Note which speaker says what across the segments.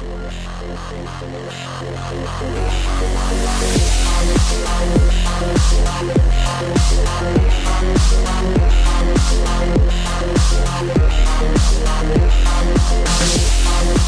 Speaker 1: I'm not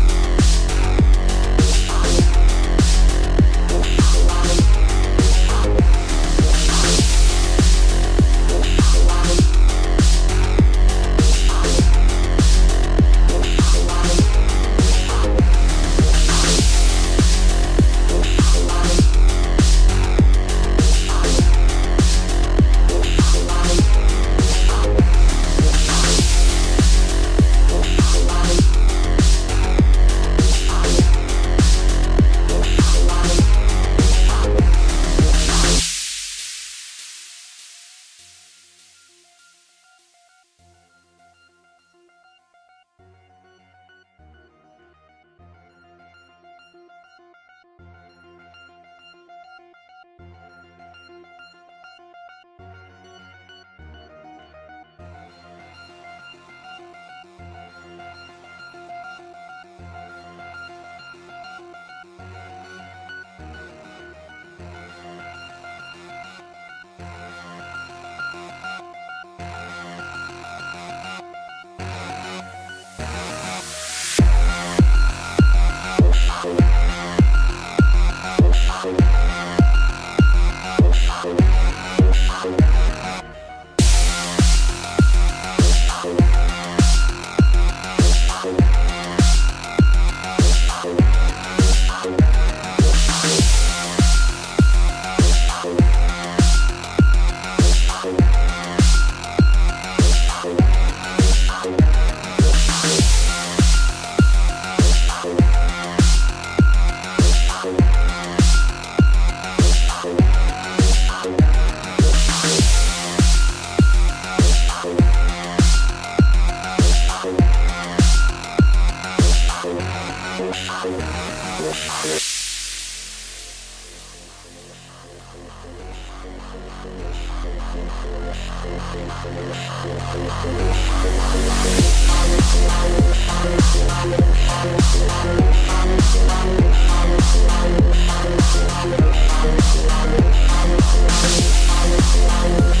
Speaker 2: We'll be